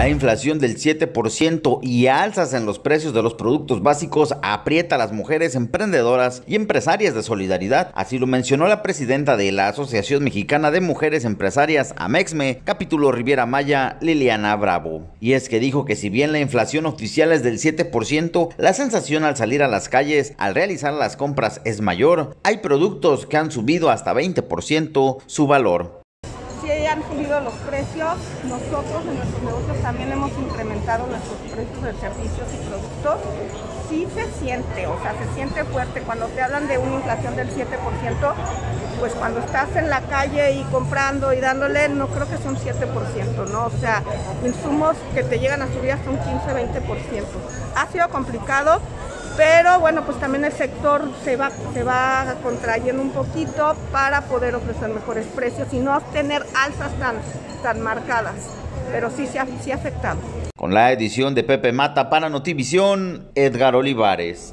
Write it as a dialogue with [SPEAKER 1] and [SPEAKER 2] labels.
[SPEAKER 1] La inflación del 7% y alzas en los precios de los productos básicos aprieta a las mujeres emprendedoras y empresarias de solidaridad. Así lo mencionó la presidenta de la Asociación Mexicana de Mujeres Empresarias, AMEXME, capítulo Riviera Maya, Liliana Bravo. Y es que dijo que si bien la inflación oficial es del 7%, la sensación al salir a las calles, al realizar las compras es mayor. Hay productos que han subido hasta 20% su valor
[SPEAKER 2] han subido los precios, nosotros en nuestros negocios también hemos incrementado nuestros precios de servicios y productos. Sí se siente, o sea, se siente fuerte. Cuando te hablan de una inflación del 7%, pues cuando estás en la calle y comprando y dándole, no creo que son 7%, ¿no? O sea, insumos que te llegan a subir hasta un 15-20%. Ha sido complicado, pero bueno, pues también el sector se va, se va contrayendo un poquito para poder ofrecer mejores precios y no tener alzas tan, tan marcadas. Pero sí, se ha, sí afectado.
[SPEAKER 1] Con la edición de Pepe Mata para Notivisión, Edgar Olivares.